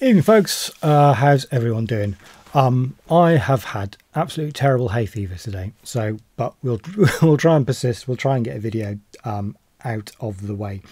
Evening, folks. Uh, how's everyone doing? Um, I have had absolutely terrible hay fever today, so but we'll we'll try and persist. We'll try and get a video um, out of the way.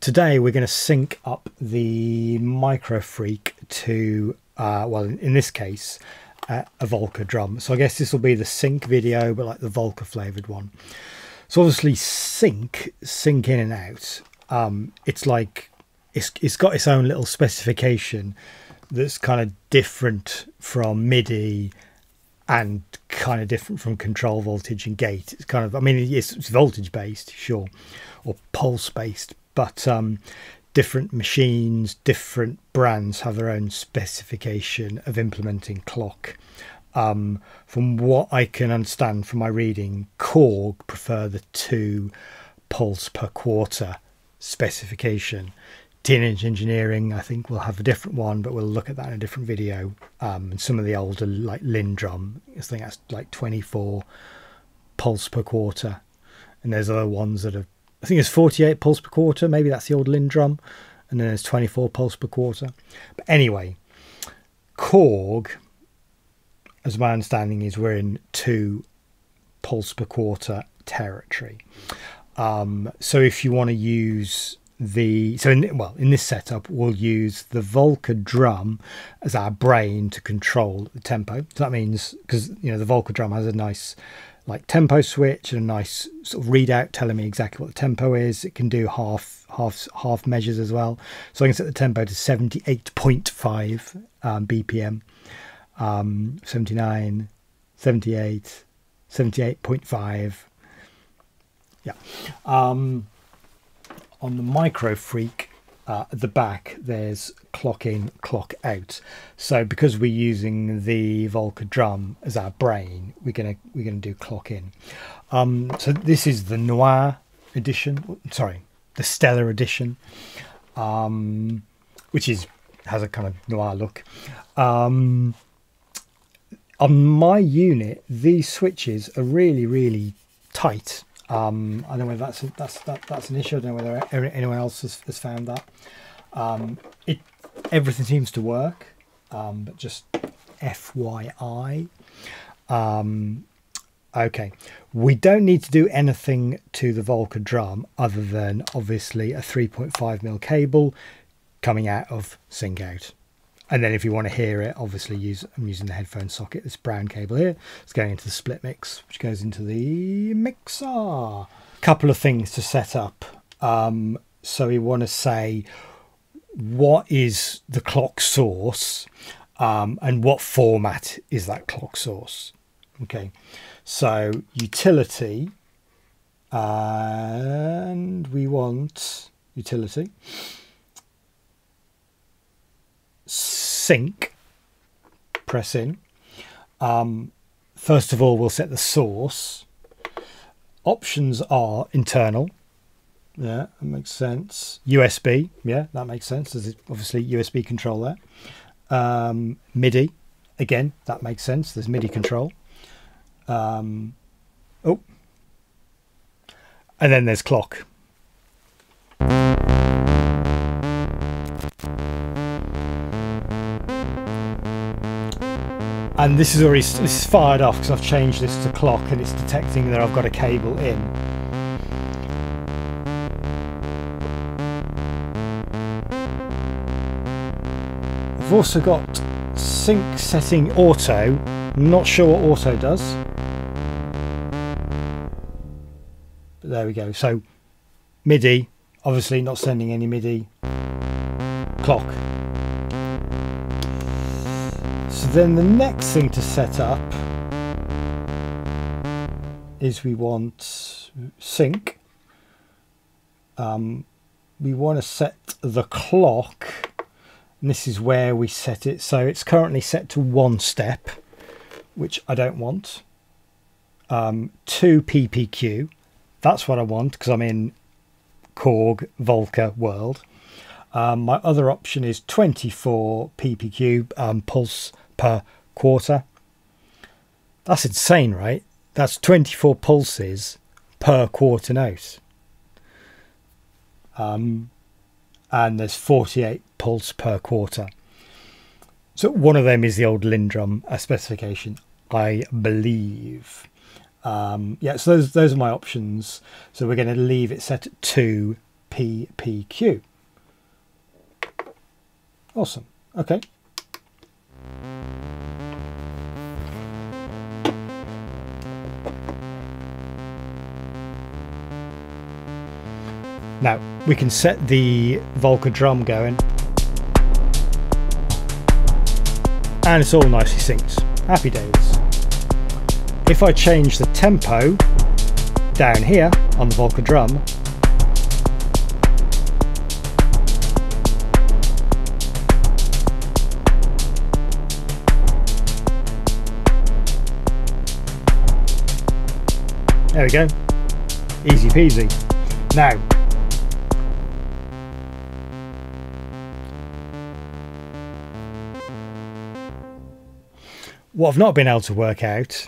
Today we're going to sync up the Microfreak to uh, well, in this case, uh, a Volca drum. So I guess this will be the sync video, but like the Volca flavored one. So obviously, sync sync in and out. Um, it's like it's it's got its own little specification that's kind of different from MIDI and kind of different from control voltage and gate. It's kind of, I mean, it's, it's voltage based, sure, or pulse based, but um, different machines, different brands have their own specification of implementing clock. Um, from what I can understand from my reading, Korg prefer the two pulse per quarter specification Teenage Engineering, I think, we'll have a different one, but we'll look at that in a different video. Um, and some of the older, like LinnDrum, I think that's like 24 pulse per quarter. And there's other ones that are, I think it's 48 pulse per quarter. Maybe that's the old LinnDrum. And then there's 24 pulse per quarter. But anyway, Korg, as my understanding is, we're in two pulse per quarter territory. Um, so if you want to use the so in well in this setup we'll use the Volca drum as our brain to control the tempo. So that means because you know the Volca drum has a nice like tempo switch and a nice sort of readout telling me exactly what the tempo is. It can do half half half measures as well. So I can set the tempo to 78.5 um, BPM, um, 79, 78, 78.5. Yeah. Um, on the Microfreak uh, at the back there's clock in clock out. So because we're using the Volca drum as our brain we're gonna we're gonna do clock in. Um, so this is the noir edition sorry the stellar edition um, which is has a kind of noir look. Um, on my unit these switches are really really tight um, I don't know whether that's that's that, that's an issue. I don't know whether anyone else has, has found that. Um, it everything seems to work, um, but just FYI. Um, okay, we don't need to do anything to the Volca drum other than obviously a 3.5 mil cable coming out of sync out and then if you want to hear it obviously use I'm using the headphone socket this brown cable here. It's going into the split mix which goes into the mixer. Couple of things to set up. Um, so we want to say what is the clock source? Um, and what format is that clock source? Okay. So utility and we want utility sync, press in. Um, first of all, we'll set the source. Options are internal. Yeah, that makes sense. USB. Yeah, that makes sense. There's obviously USB control there. Um, MIDI. Again, that makes sense. There's MIDI control. Um, oh. And then there's clock. And this is already this is fired off because I've changed this to clock and it's detecting that I've got a cable in. I've also got sync setting auto. Not sure what auto does. But there we go. So MIDI. Obviously not sending any MIDI clock then the next thing to set up is we want sync. Um, we want to set the clock and this is where we set it. So it's currently set to one step which I don't want. Um, 2 ppq that's what I want because I'm in Korg Volca world. Um, my other option is 24 ppq um, pulse per quarter. That's insane, right? That's 24 pulses per quarter note. Um, and there's 48 pulse per quarter. So one of them is the old LinnDrum specification, I believe. Um, yeah, so those, those are my options. So we're going to leave it set to PPQ. Awesome. Okay. Now we can set the Volca drum going and it's all nicely synced. Happy days. If I change the tempo down here on the Volca drum There we go. Easy peasy. Now, what I've not been able to work out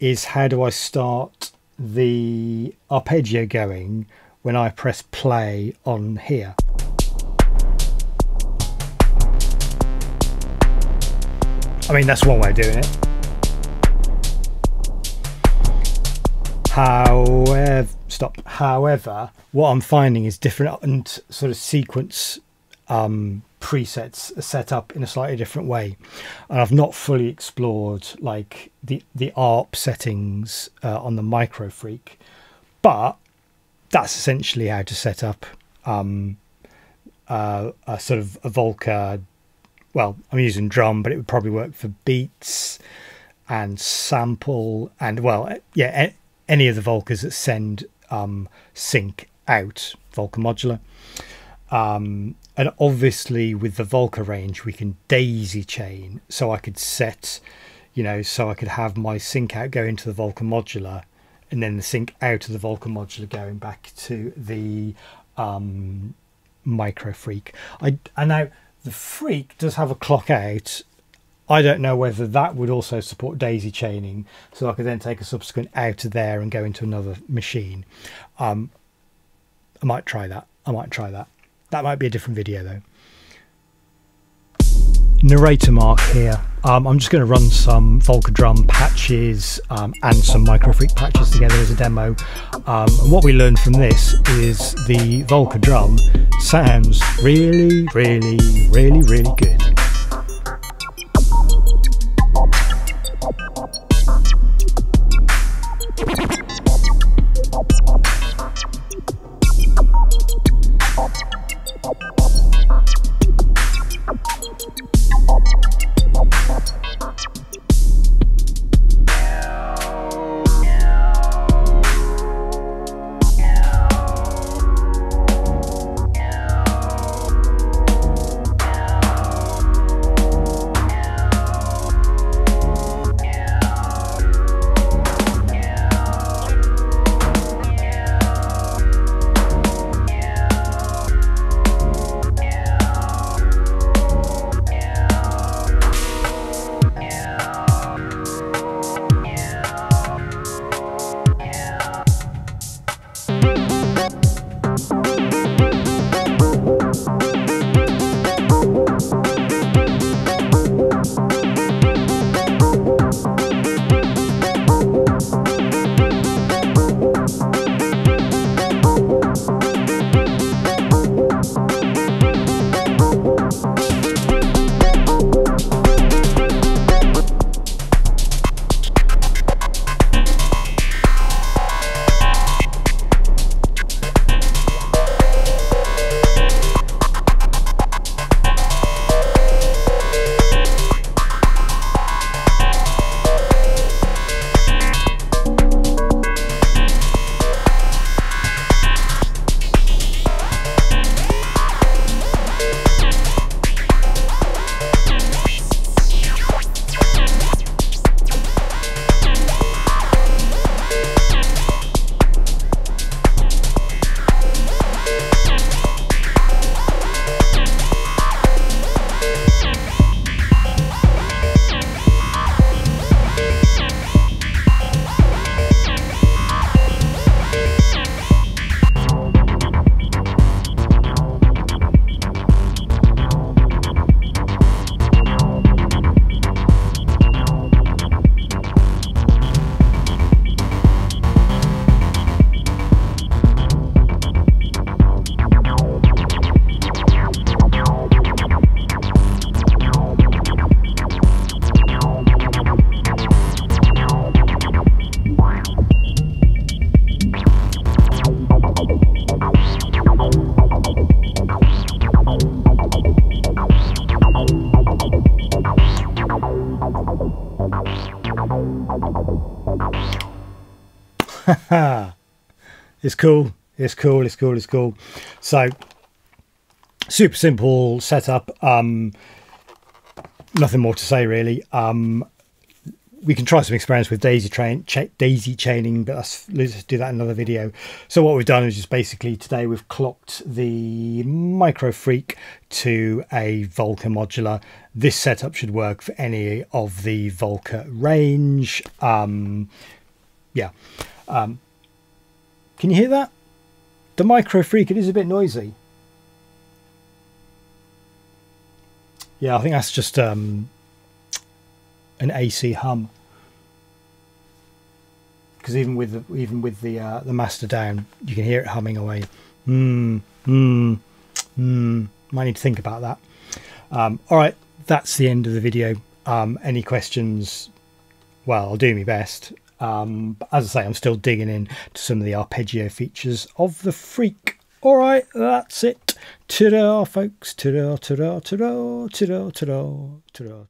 is how do I start the arpeggio going when I press play on here. I mean, that's one way of doing it. However, stop. However, what I'm finding is different and sort of sequence um, presets are set up in a slightly different way, and I've not fully explored like the the ARP settings uh, on the Microfreak, but that's essentially how to set up um, uh, a sort of a Volca. Well, I'm using drum, but it would probably work for beats and sample and well, yeah, any of the Volcas that send um, sync out Volca modular. Um, and obviously with the Volca range, we can daisy chain. So I could set, you know, so I could have my sync out go into the Volca modular and then the sync out of the Volca modular going back to the um, Microfreak. I, and now the Freak does have a clock out I don't know whether that would also support daisy chaining, so I could then take a subsequent out of there and go into another machine. Um, I might try that. I might try that. That might be a different video though. Narrator mark here. Um, I'm just going to run some Volca drum patches um, and some Microfreak patches together as a demo. Um, and what we learned from this is the Volca drum sounds really, really, really, really good. it's cool. It's cool. It's cool. It's cool. So super simple setup. Um, nothing more to say really. Um, we can try some experiments with daisy train daisy chaining but let's, let's do that in another video so what we've done is just basically today we've clocked the micro freak to a Volca modular this setup should work for any of the Volca range um, yeah um, can you hear that the microfreak it is a bit noisy yeah I think that's just um, an AC hum because even with the, even with the uh, the master down, you can hear it humming away. Hmm, hmm, hmm. Might need to think about that. Um, all right, that's the end of the video. Um, any questions? Well, I'll do my best. Um, as I say, I'm still digging in to some of the arpeggio features of the freak. All right, that's it. Ta-da, folks. Ta-da, ta-da, ta-da, ta-da, ta-da, ta-da, ta-da.